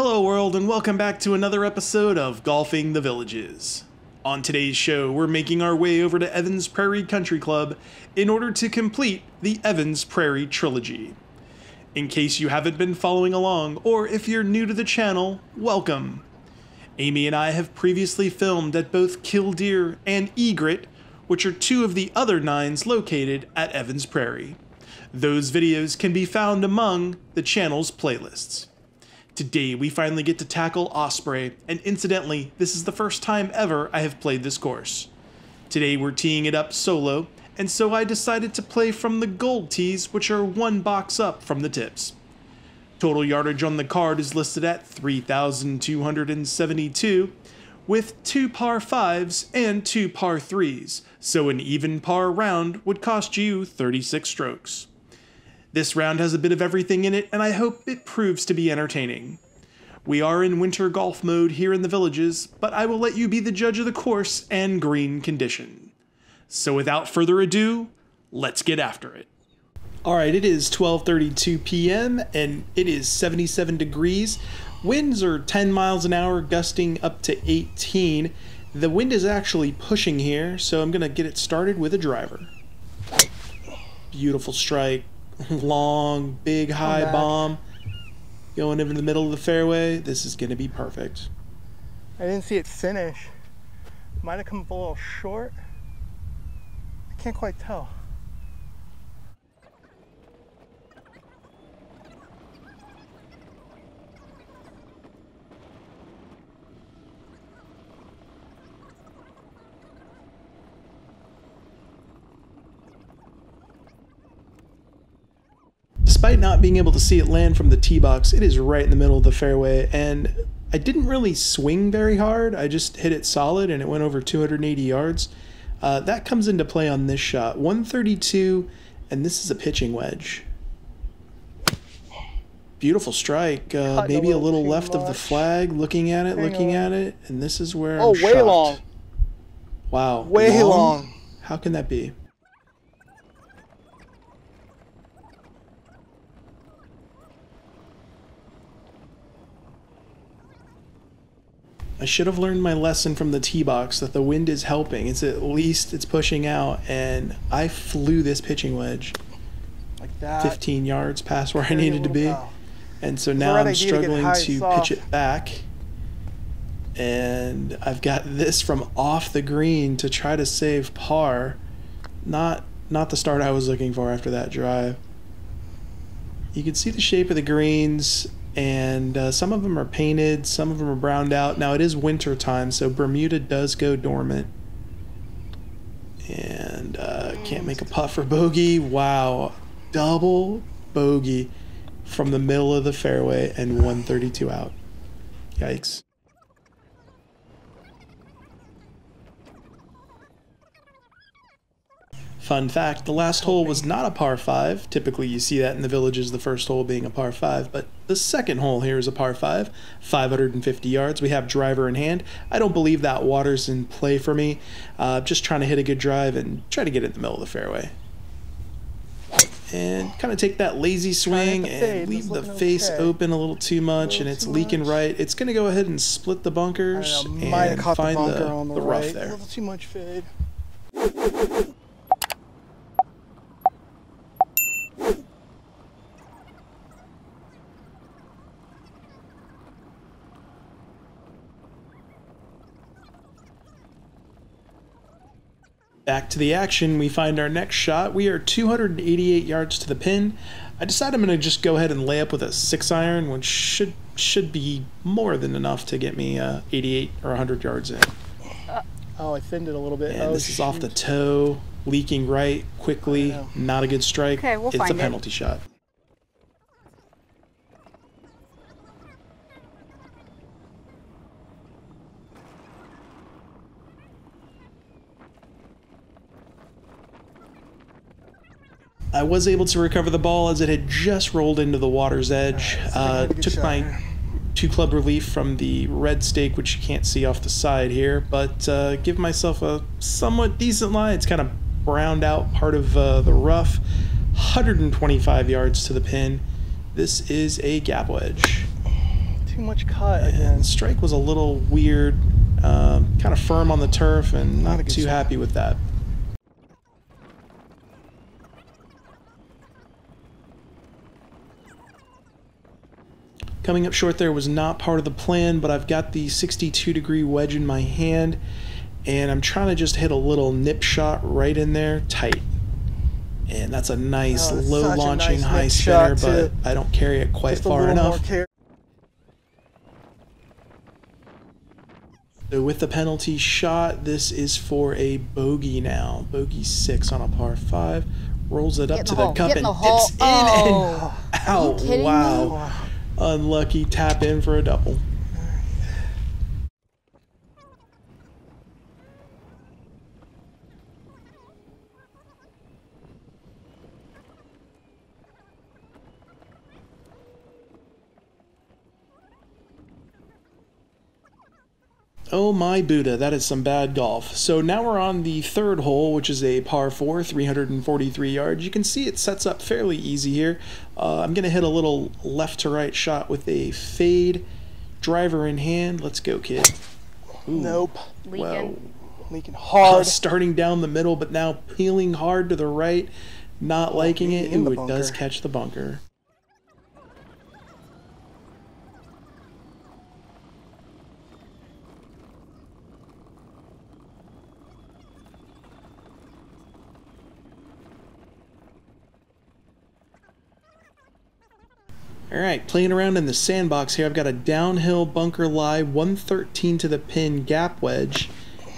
Hello, world, and welcome back to another episode of Golfing the Villages. On today's show, we're making our way over to Evans Prairie Country Club in order to complete the Evans Prairie Trilogy. In case you haven't been following along, or if you're new to the channel, welcome. Amy and I have previously filmed at both Killdeer and Egret, which are two of the other nines located at Evans Prairie. Those videos can be found among the channel's playlists. Today, we finally get to tackle Osprey, and incidentally, this is the first time ever I have played this course. Today, we're teeing it up solo, and so I decided to play from the gold tees, which are one box up from the tips. Total yardage on the card is listed at 3,272, with two par 5s and two par 3s, so an even par round would cost you 36 strokes. This round has a bit of everything in it, and I hope it proves to be entertaining. We are in winter golf mode here in the villages, but I will let you be the judge of the course and green condition. So without further ado, let's get after it. All right, it is 12:32 p.m. and it is 77 degrees. Winds are 10 miles an hour, gusting up to 18. The wind is actually pushing here, so I'm going to get it started with a driver. Beautiful strike, long, big, high bomb going into the middle of the fairway. This is going to be perfect. I didn't see it finish. Might have come a little short. I can't quite tell. Despite not being able to see it land from the tee box, it is right in the middle of the fairway, and I didn't really swing very hard. I just hit it solid, and it went over 280 yards. Uh, that comes into play on this shot 132, and this is a pitching wedge. Beautiful strike. Uh, maybe a little left of the flag, looking at it, looking at it, and this is where Oh, I'm way long. Wow. Way long. How can that be? I should have learned my lesson from the tee box that the wind is helping. It's at least it's pushing out, and I flew this pitching wedge Like that. 15 yards past where I needed to be. And so now I'm to struggling high to pitch it back. And I've got this from off the green to try to save par. Not not the start I was looking for after that drive. You can see the shape of the greens and uh, some of them are painted, some of them are browned out. Now it is winter time, so Bermuda does go dormant. And uh, can't make a putt for bogey. Wow, double bogey from the middle of the fairway and 132 out. Yikes. Fun fact the last hole was not a par 5. Typically, you see that in the villages, the first hole being a par 5. But the second hole here is a par 5, 550 yards. We have driver in hand. I don't believe that water's in play for me. Uh, just trying to hit a good drive and try to get it in the middle of the fairway. And kind of take that lazy swing and leave the face okay. open a little too much, and it's leaking much. right. It's going to go ahead and split the bunkers might and the find the, the, the right. rough A little too much fade. Back to the action, we find our next shot. We are 288 yards to the pin. I decide I'm going to just go ahead and lay up with a six iron, which should should be more than enough to get me uh, 88 or 100 yards in. Oh, I thinned it a little bit. And oh, this is off the toe, leaking right quickly. Not a good strike. Okay, we'll it's find a it. penalty shot. I was able to recover the ball as it had just rolled into the water's edge. Alright, so we uh, had a good took my two club relief from the red stake, which you can't see off the side here, but uh, give myself a somewhat decent lie. It's kind of browned out part of uh, the rough. 125 yards to the pin. This is a gap wedge. Too much cut again. And strike was a little weird, um, kind of firm on the turf, and Not not too happy with that. Coming up short there was not part of the plan, but I've got the 62 degree wedge in my hand, and I'm trying to just hit a little nip shot right in there, tight. And that's a nice Oh, low launching, nice high spinner, but. I don't carry it quite Just far enough. So with the penalty shot, this is for a bogey now. Bogey six on a par five. Rolls it up Get to the the cup get and the dips in Oh. and out. kidding me? Unlucky tap in for a double. Oh my Buddha, that is some bad golf. So now we're on the third hole, which is a par 4, 343 yards. You can see it sets up fairly easy here. Uh, I'm going to hit a little left to right shot with a fade. Driver in hand. Let's go, kid. Ooh, Nope. Leaking. Well, Leaking uh, hard. starting down the middle, but now peeling hard to the right. Not liking it. in Ooh, it does catch the bunker. All right, playing around in the sandbox here. I've got a downhill bunker lie, 113 to the pin gap wedge.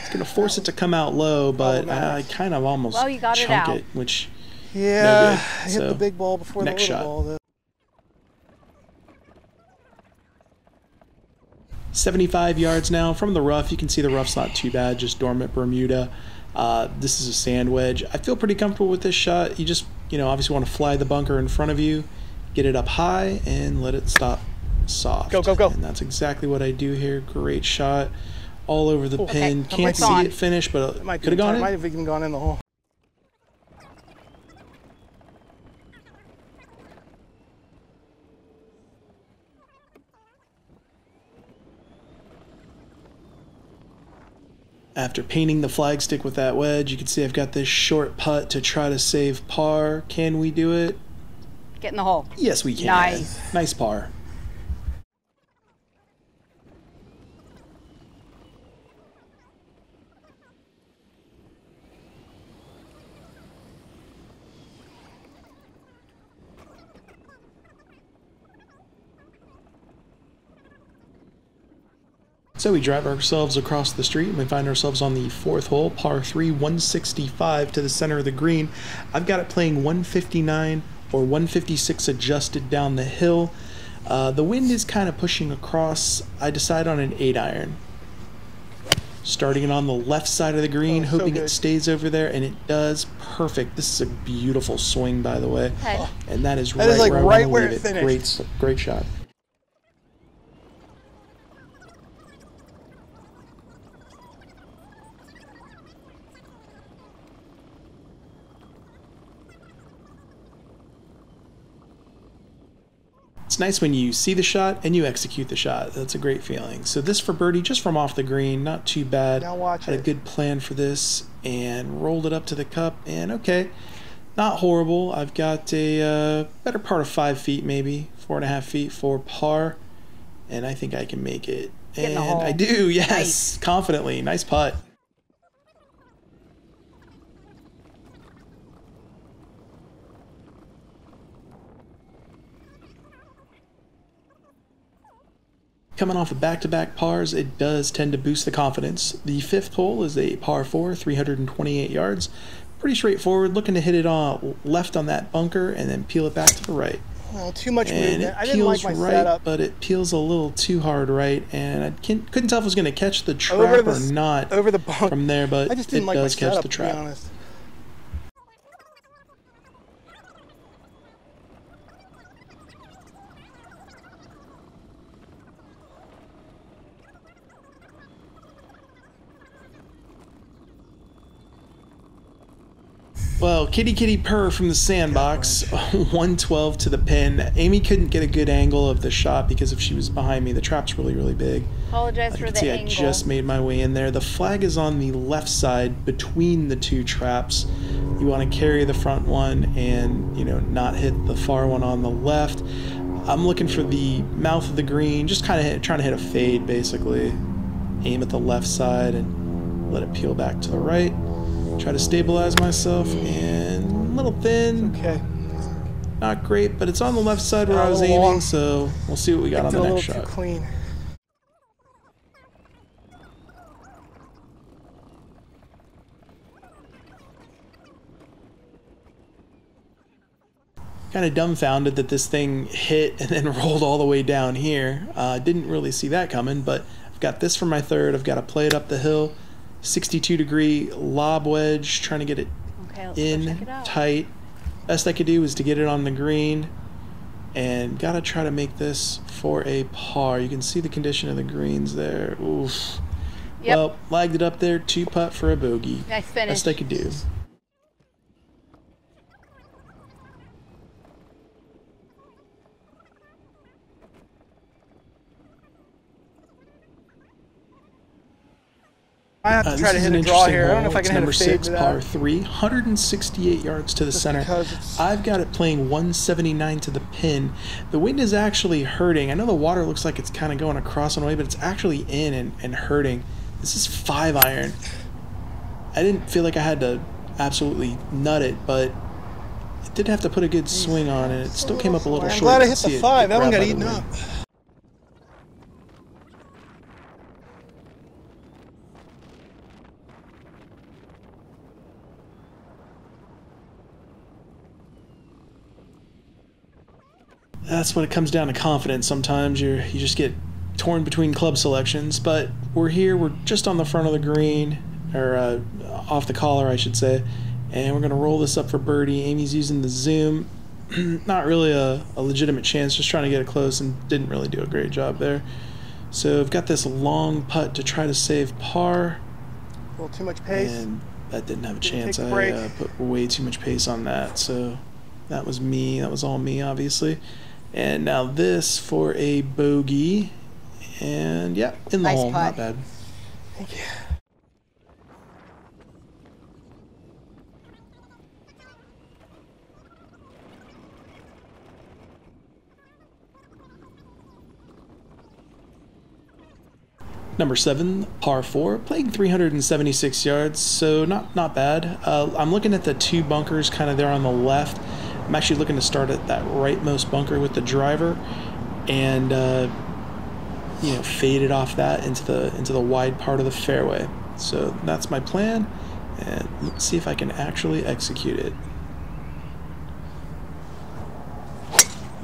It's going to force it to come out low, but I kind of almost Well, you got it chunk out. it, which yeah, good. hit the big ball before the little shot. ball. Though. 75 yards now from the rough. You can see the rough's not too bad, just dormant Bermuda. Uh, this is a sand wedge. I feel pretty comfortable with this shot. You just, you know, obviously want to fly the bunker in front of you, get it up high, and let it stop soft. Go, go, go. And that's exactly what I do here. Great shot. All over the pin. That Can't see it finish, but could have gone in. Might have even gone in the hole. After painting the flagstick with that wedge, you can see I've got this short putt to try to save par. Can we do it? Get in the hole. Yes, we can. Nice. Nice par. So we drive ourselves across the street and we find ourselves on the fourth hole, par 3, 165 to the center of the green. I've got it playing 159 or 156 adjusted down the hill. Uh, the wind is kind of pushing across. I decide on an 8 iron. Starting it on the left side of the green, Oh, so hoping it stays over there, and it does. Perfect. This is a beautiful swing, by the way. Okay. And that is That right is, like, where right wanna where it it. finished. Great, s- great shot. It's nice when you see the shot and you execute the shot. That's a great feeling. So this for birdie, just from off the green, not too bad. Now watch Had a good plan for this and rolled it up to the cup. And okay, not horrible. I've got a uh, better part of five feet, maybe four and a half feet for par, and I think I can make it. Get and. I do, yes, Nice. confidently. Nice putt. Coming off of back-to-back pars, it does tend to boost the confidence. The fifth hole is a par four, 328 yards. Pretty straightforward. Looking to hit it on left on that bunker and then peel it back to the right. Well, too much And it movement. I didn't like peels my right, setup. but it peels a little too hard right, and I can't, couldn't tell if it was going to catch the trap or the s- not Over the bunk. from there. But I just didn't it like does catch setup, the to be trap. Well, kitty kitty purr from the sandbox, 112 to the pin. Amy couldn't get a good angle of the shot because if she was behind me, the trap's really, really big. Apologize You for can the see angle. I just made my way in there. The flag is on the left side between the two traps. You want to carry the front one and, you know, not hit the far one on the left. I'm looking for the mouth of the green, just kind of trying to hit a fade basically. Aim at the left side and let it peel back to the right. Try to stabilize myself and a little thin, Okay. not great, but it's on the left side where I was aiming, long. so we'll see what we got on the next shot. clean. kind of dumbfounded that this thing hit and then rolled all the way down here. Uh, didn't really see that coming, but I've got this for my third. I've got to play it up the hill. 62 degree lob wedge, trying to get it okay, let's go check in it tight. Best I could do was to get it on the green and gotta try to make this for a par. You can see the condition of the greens there. Oof. Yep. Well, lagged it up there, two putt for a bogey. Nice finish. Best I could do. I have to Uh, try to this is hit an a draw interesting here. I don't know hole. if I can hit number a fade six, par three, 168 yards to the Just center. I've got it playing 179 to the pin. The wind is actually hurting. I know the water looks like it's kind of going across and away, but it's actually in and, and hurting. This is five iron. I didn't feel like I had to absolutely nut it, but it did have to put a good swing on it. It still came up a little I'm short. glad I hit the five. That one got eaten up. That's when it comes down to confidence. Sometimes you you just get torn between club selections. But we're here. We're just on the front of the green, or uh, off the collar, I should say. And we're gonna roll this up for birdie. Amy's using the zoom. Not really a, a legitimate chance. Just trying to get it close, and didn't really do a great job there. So I've got this long putt to try to save par, A little too much pace. and that didn't have a Didn't chance. I uh, put way too much pace on that. So that was me. That was all me, obviously. And now this for a bogey. And yeah, in the Nice hole. Not bad. Thank you. Number seven, par four, playing 376 yards, so not not bad. Uh, I'm looking at the two bunkers kind of there on the left. I'm actually looking to start at that rightmost bunker with the driver, and uh, you know fade it off that into the into the wide part of the fairway. So that's my plan, and let's see if I can actually execute it.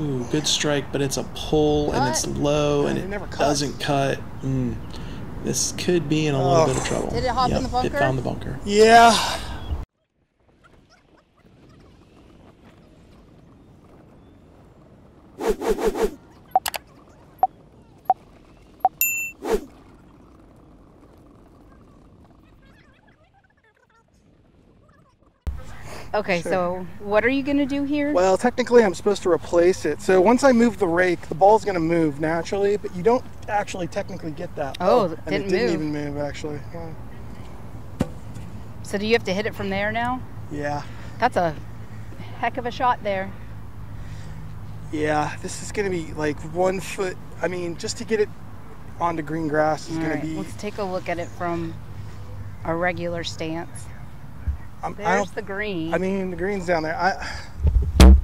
Ooh, good strike, but it's a pull and it's low and it it never cuts. doesn't cut. Mm. This could be in a little Oh. bit of trouble. Did it hop in the bunker? It found the bunker. Yeah. Okay, so what are you gonna do here? Well, technically, I'm supposed to replace it. So once I move the rake, the ball's going to move naturally, but you don't actually technically get that. Oh, oh, it and didn't it didn't move. even move actually. Yeah. So do you have to hit it from there now? Yeah. That's a heck of a shot there. Yeah. This is going to be like one foot. I mean, just to get it onto green grass is going right, to be. let's take a look at it from a regular stance. I'm, I There's don't. the green. I mean, the green's down there. I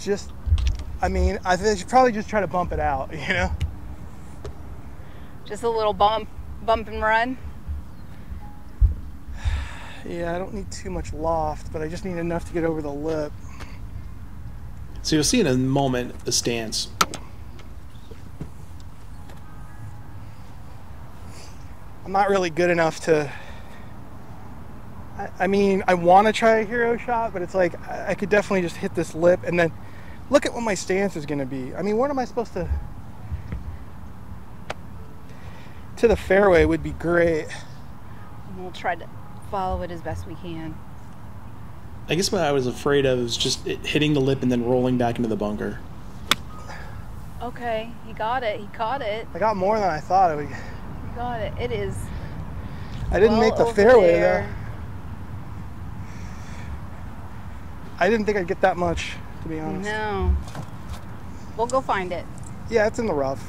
just. I mean, I think I should probably just try to bump it out. You know. Just a little bump, bump and run. Yeah, I don't need too much loft, but I just need enough to get over the lip. So you'll see in a moment the stance. I'm not really good enough to. I, I mean, I want to try a hero shot, but it's like I, I could definitely just hit this lip and then look at what my stance is going to be. I mean, what am I supposed to? To the fairway would be great. We'll try to follow it as best we can. I guess what I was afraid of was just it hitting the lip and then rolling back into the bunker. Okay, he got it. He caught it. I got more than I thought I would. He got it. It is. I didn't well make the fairway there. though. I didn't think I'd get that much, to be honest. No. We'll go find it. Yeah, it's in the rough.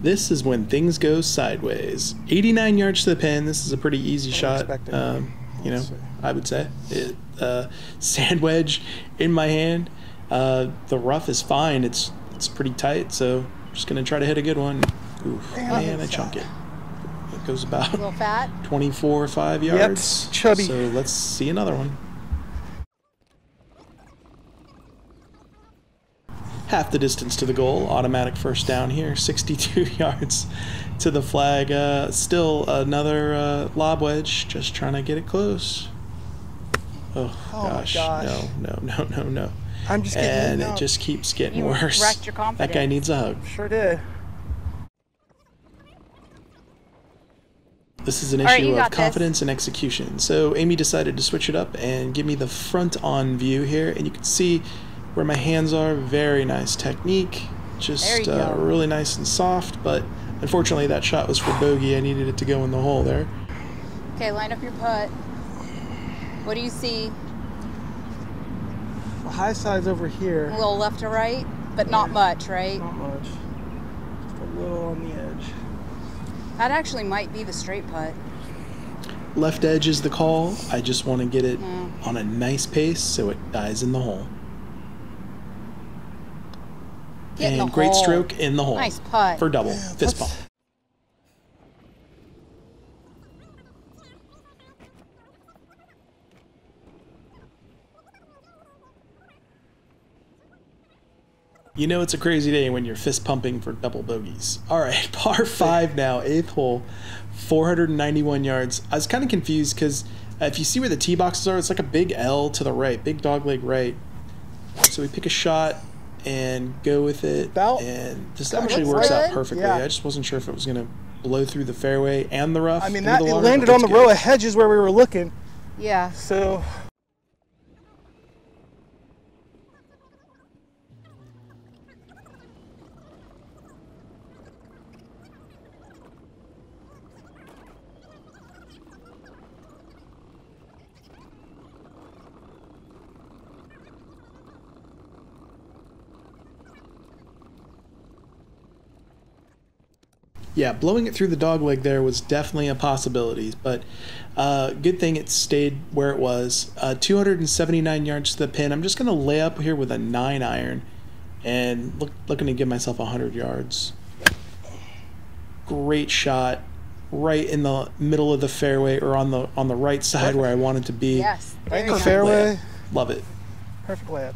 This is when things go sideways. 89 yards to the pin. This is a pretty easy shot. Unexpected. Um, you know, see. I would say. It, uh, sand wedge in my hand. Uh, the rough is fine. It's it's pretty tight, so I'm just gonna try to hit a good one. Oof, Damn, man, I chunk fat. it. It goes about A little fat. 24 or 5 Yep, yards. chubby. So let's see another one. Half the distance to the goal, automatic first down here, 62 yards to the flag. Uh, still another uh, lob wedge, just trying to get it close. Oh, Oh my gosh. gosh. No, no, no, no, no. I'm just getting And it just keeps getting You worse. wrecked your That guy needs a hug. Sure did. This is an All right, issue you of got this. confidence and execution. So Amy decided to switch it up and give me the front on view here, and you can see where my hands are. Very nice technique, just uh, really nice and soft. But unfortunately, that shot was for bogey. I needed it to go in the hole there. Okay, line up your putt. What do you see? The high side's over here. A little left to right, but not much, right? Not much. Just a little on the edge. That actually might be the straight putt. Left edge is the call. I just want to get it Mm. on a nice pace so it dies in the hole. Get and the great hole. stroke in the hole Nice putt. for double fist let's- bump. You know it's a crazy day when you're fist pumping for double bogeys. All right, par five now, eighth hole, 491 yards. I was kind of confused because uh, if you see where the tee boxes are, it's like a big L to the right, big dog leg right. So we pick a shot and go with it, About- and this actually looks works out perfectly. Yeah. I just wasn't sure if it was gonna blow through the fairway and the rough. I mean, that the it landed on the it's row of hedges where we were looking. Yeah. So Yeah, blowing it through the dog leg there was definitely a possibility, but uh, good thing it stayed where it was. Uh, 279 yards to the pin. I'm just going to lay up here with a 9 iron and look, looking to give myself 100 yards. Great shot right in the middle of the fairway or on the on the right side where I wanted to be. Yes. right in There the you go. fairway. Love it. Perfect layup.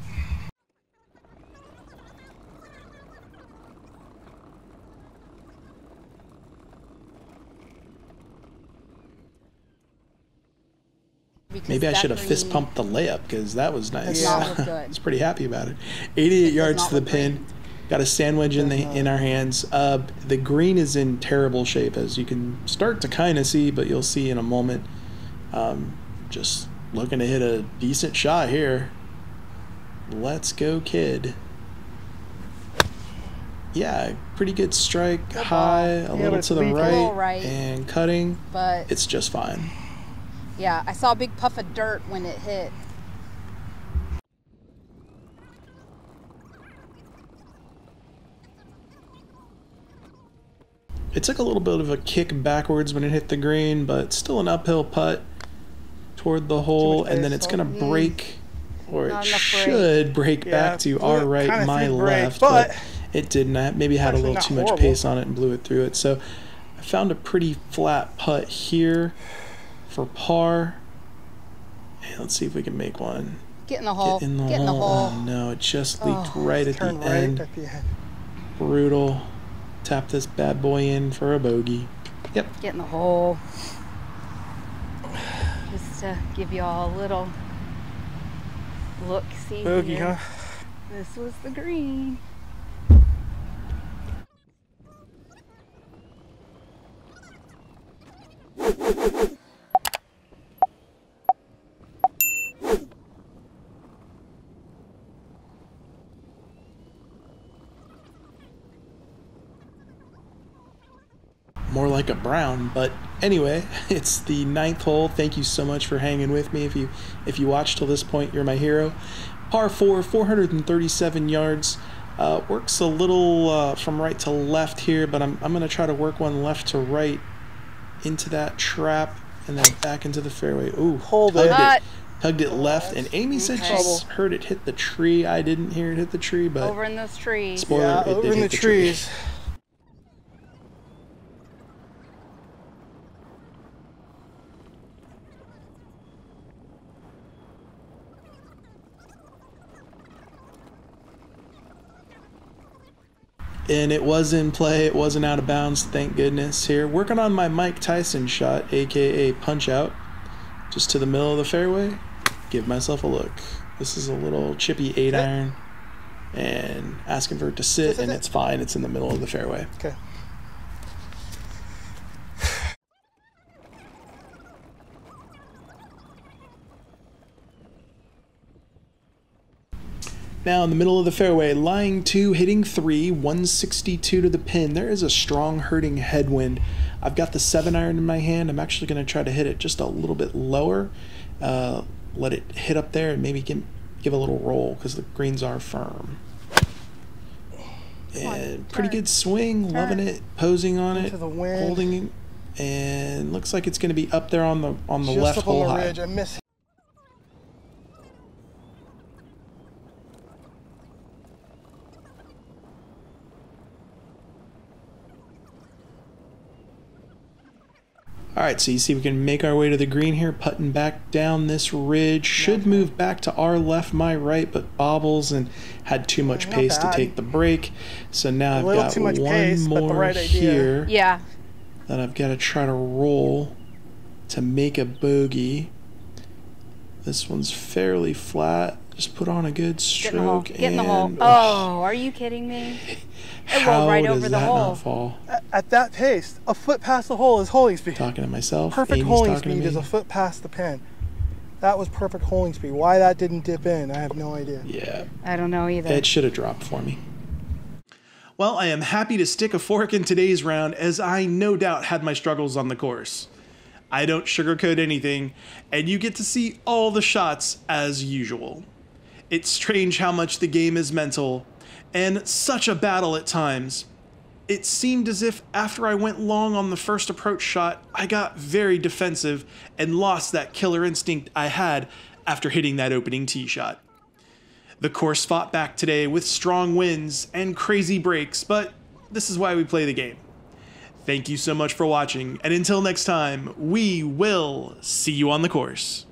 Maybe I should have fist pumped the layup because that was nice. Does not. I was pretty happy about it. 88 does yards to the pin. green. Got a sand wedge in the in our hands. Uh, the green is in terrible shape, as you can start to kind of see, but you'll see in a moment. Um, just looking to hit a decent shot here. Let's go, kid. Yeah, pretty good strike, Good high, a but little to the right, right. and cutting. But It's just fine. Yeah, I saw a big puff of dirt when it hit. It took a little bit of a kick backwards when it hit the green, but still an uphill putt toward the hole, and then it's gonna so- break, or Not it enough break. should break Yeah, back to blew our right, my break, left, but, but it didn't. I maybe had a little not too much pace on it and blew it through it. So I found a pretty flat putt here for par. And let's see if we can make one. Get in the hole. Get in the Get in the hole. hole. Oh no, it just leaked Oh, right at the right end. at the end. Brutal. Tap this bad boy in for a bogey. Yep. Get in the hole. Just to give you all a little look. See Bogey, here. huh? This was the green. More like a brown. But anyway, it's the ninth hole. Thank you so much for hanging with me. If you if you watched till this point, you're my hero. Par four, 437 yards. Uh, works a little uh, from right to left here, but I'm I'm gonna try to work one left to right into that trap and then back into the fairway. Ooh, Hold tugged it. Hugged it left, and Amy said she heard it hit the tree. I didn't hear it hit the tree, but Over in those trees. Spoiler, yeah, it did over in the hit the tree. And it was in play. It wasn't out of bounds, thank goodness. Here, working on my Mike Tyson shot, aka punch out, just to the middle of the fairway. Give myself a look. This is a little chippy eight iron, and asking for it to sit, Sit, and it's fine. It's in the middle of the fairway. Okay. Now in the middle of the fairway, lying two, hitting three, 162 to the pin. There is a strong hurting headwind. I've got the seven iron in my hand. I'm actually going to try to hit it just a little bit lower. Uh, let it hit up there and maybe give, give a little roll because the greens are firm. And pretty good swing, loving it, posing on it, holding it, and looks like it's going to be up there on the on the Just left hole high. All right, so you see we can make our way to the green here, putting back down this ridge. Should move back to our left, my right, but bobbles and had too much Not pace to take the break. So now A I've got too much one pace, but the more right idea. here Yeah. that I've got to try to roll to make a bogey. This one's fairly flat. Just put on a good Get in the hole. stroke Get in the hole. and Oh, are you kidding me? It how rolled right does over the that hole. Uh, not fall? At, at that pace, a foot past the hole is holding speed. Talking to myself. Perfect Amy's holding speed is a foot past the pin. That was perfect holding speed. Why that didn't dip in, I have no idea. Yeah, I don't know either. It should have dropped for me. Well, I am happy to stick a fork in today's round as I no doubt had my struggles on the course. I don't sugarcoat anything, and you get to see all the shots as usual. It's strange how much the game is mental, and such a battle at times. It seemed as if after I went long on the first approach shot, I got very defensive and lost that killer instinct I had after hitting that opening tee shot. The course fought back today with strong winds and crazy breaks, but this is why we play the game. Thank you so much for watching, and until next time, we will see you on the course.